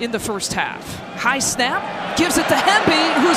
in the first half. High snap, gives it to Hemby, who's